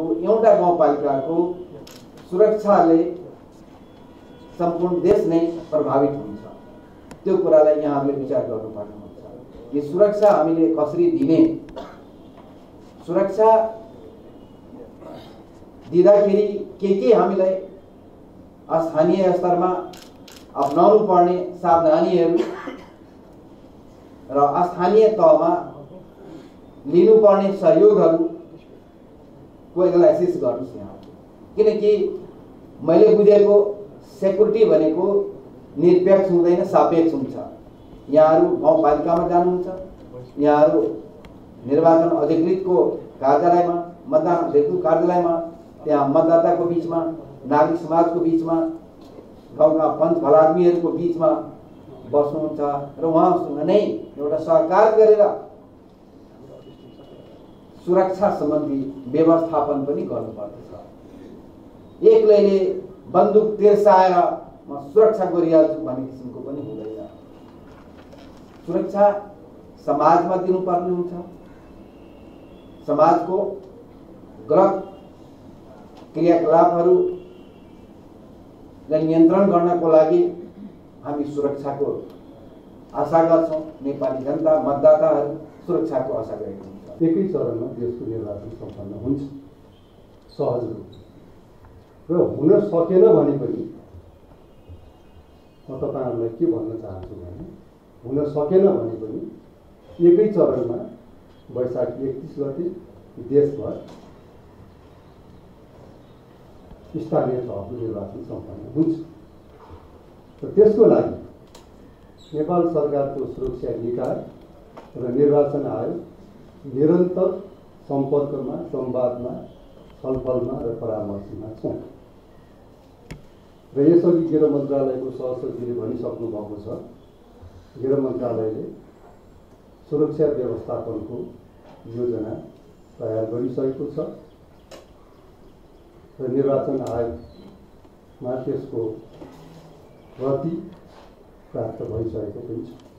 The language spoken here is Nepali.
भएको एउटा गाउँपालिकाको सुरक्षाले सम्पूर्ण देश नै प्रभावित हुन्छ। त्यो कुरालाई यहाँहरूले विचार गर्नुपर्ने हुन्छ। यो सुरक्षा हामीले कसरी दिने? सुरक्षा दिँदाखेरि के के हामीलाई स्थानीय स्तरमा अप्नाउनु पर्ने सावधानीहरू र स्थानीय तहमा लिनुपर्ने सहयोगहरूको एनालाइसिस गर्नुहोस् यहाँ किनकि मैले बुझेको सेक्युरिटी भनेको निरपेक्ष हुँदैन सापेक्ष हुन्छ यहाँहरू गाउँपालिकामा जानुहुन्छ यहाँहरू निर्वाचन अधिकृतको कार्यालयमा मतदान अधिकृत कार्यालयमा त्यहाँ मतदाताको बिचमा नागरिक समाजको बिचमा गाउँका पञ्च भलादमीहरूको बिचमा बस्नुहुन्छ र उहाँसँग नै एउटा सहकार गरेर सुरक्षा सम्बन्धी व्यवस्थापन पनि गर्नुपर्दछ। एक्लैले बन्दुक तिर्साएर म सुरक्षा गरिहाल्छु भन्ने किसिमको पनि हुँदैन। सुरक्षा समाजमा दिनुपर्ने हुन्छ। समाजको गलत क्रियाकलापहरूलाई नियन्त्रण गर्नको लागि हामी सुरक्षाको आशा नेपाली जनता, मतदाताहरू सुरक्षाको आशा गरेको हुन्छ एकै चरणमा देशको निर्वाचन सम्पन्न हुन्छ। सहज र हुन सकेन भने पनि म तपाईँहरूलाई के भन्न चाहन्छु भने हुन सकेन भने पनि एकै चरणमा वैशाख एकतिस गते देशभर स्थानीय तहको निर्वाचन सम्पन्न हुन्छ। र त्यसको लागि नेपाल सरकारको सुरक्षा निकाय र निर्वाचन आयोग निरन्तर सम्पर्कमा संवादमा छलफलमा र परामर्शमा छौँ। र यसअघि गृह मन्त्रालयको सहसचिवले भनिसक्नु भएको छ गृह मन्त्रालयले सुरक्षा व्यवस्थापनको योजना तयार गरिसकेको छ र निर्वाचन आयोगमा त्यसको प्रति प्राप्त भइसकेको पनि छ।